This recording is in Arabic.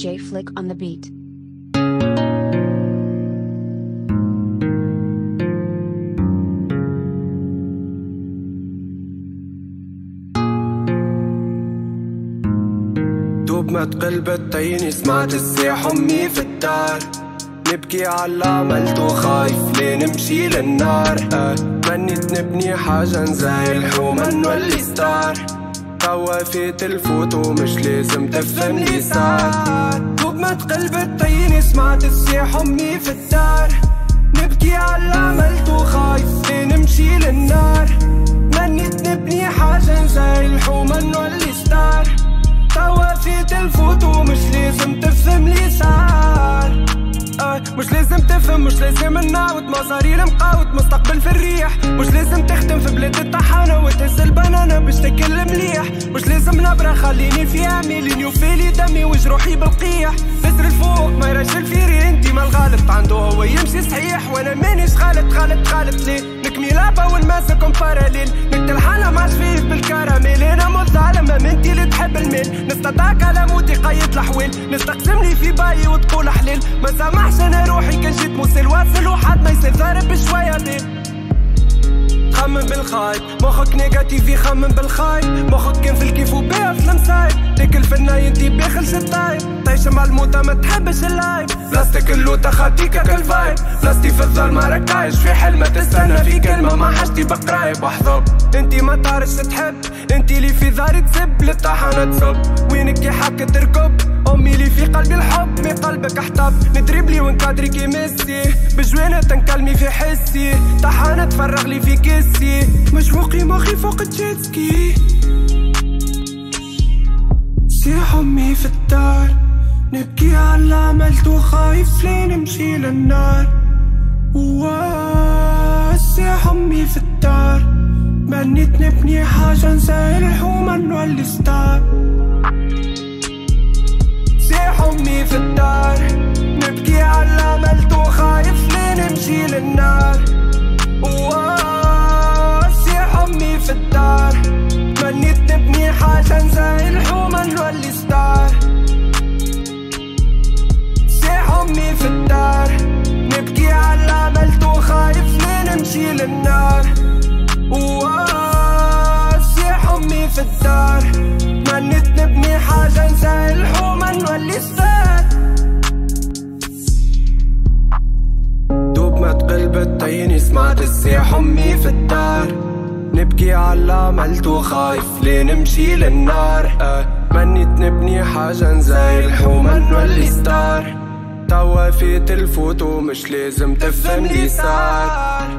DJ Flick on the beat. دوب ما تقلبت عيني سمعت السيح أمي في الدار. نبكي على عملته خايف ليه نمشي للنار؟ منيت نبني حاجة نزاي الحومة نولي ستار توا فيت الفوت ومش لازم تفهم لي صار. دوب ما تقلبت عيني سمعت السيح أمي في الدار. نبكي على اللي عملته خايف ليه نمشي للنار. منيت نبني حاجة نزاي الحومة نولي ستار توا فيت الفوت ومش لازم تفهم لي صار. آه مش لازم تفهم مش لازم نعاود. مصاري المقاوت مستقبل في الريح. مش لازم تخدم في بلاد الطحانة البنانة باش تاكل مليح. مش لازم نبرة خليني في عميلي وفيلي دمي وجروحي بالقيح نسر الفوق ما يراش الفيري انتي ما الغالط عنده هو يمشي صحيح. وأنا مانيش غلط غلط غلط ليه؟ نكمي لعبة ونماسكم باراليل نقتل حالة مع شفيف بالكراميل. أنا مظلمة منتي اللي تحب الميل. على موتي قيد الحويل. نستقسم لي في باي وتقول حليل. ما سامحش أنا روحي كان جيت موصل. واصل وحد ما يصير بالخايب مخك نيجاتيف يخمم بالخايب مخك كان في الكيف وبيع تاكل في الناي انتي باخل شطايب تعيش مع الموتى ما تحبش اللايف. بلاستيك اللوتة خاطيكا كالفايب بلاستي في الظلمة راك عايش في حلمة تستنى في كلمة. ما حاجتي بقرايب. واحظب انتي ما تعرفش تحب. انتي اللي في ظهري تسب. للطحنة تصب وينك يا حك تركب. أمي لي في قلبي الحب مي قلبك احطب ندربلي ونكادري كي ميسي بجوانة تنكلمي في حسي. طحانة تفرغ لي في كسي. مش فوقي مخي فوق ال jet ski. سيح أمي في الدار. نبكي على اللي عملته خايف ليه نمشي للنار؟ وسيح أمي في الدار. بنيت نبني حاجة نسهل الحومة نولي ستار. حاجة نسهل الحومة نولي ستار سيح امي في الدار. نبكي على اللي عملته خايف ليه نمشي للنار سيح امي في الدار. منيت نبني حاجة نسهل الحومة نولي ستار دوب ما تقلبت عيني سمعت السيح امي في الدار. نبكي على عملته خايف ليه نمشي للنار؟ آه. منيت نبني حاجة نزاي الحومة نولي ستار. توا فيت الفوت ومش لازم تفهم لي صار.